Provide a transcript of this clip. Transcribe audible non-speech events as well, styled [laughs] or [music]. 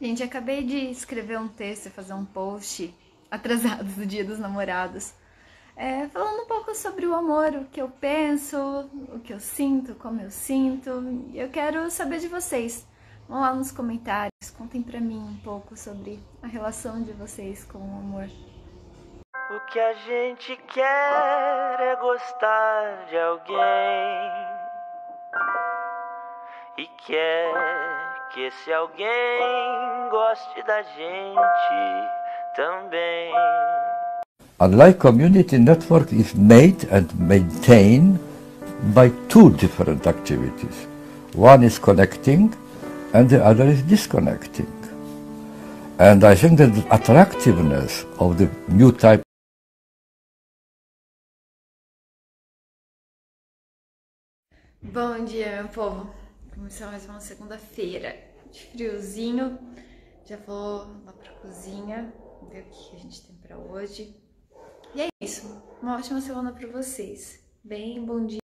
Gente, acabei de escrever um texto fazer um post [laughs] atrasado do Dia dos Namorados, é, falando um pouco sobre o amor, o que eu penso, o que eu sinto, como eu sinto. Eu quero saber de vocês. Vão lá nos comentários, contem pra mim um pouco sobre a relação de vocês com o amor. O que a gente quer é gostar de alguém e quer que esse alguém goste da gente também. A like community network is made and maintained by two different activities. One is connecting and the other is disconnecting. And I think that the attractiveness of the new type Bom dia, meu povo. Começou mais uma segunda-feira de friozinho. Já vou lá pra cozinha ver o que a gente tem pra hoje. E é isso. Uma ótima semana pra vocês. Bem, bom dia.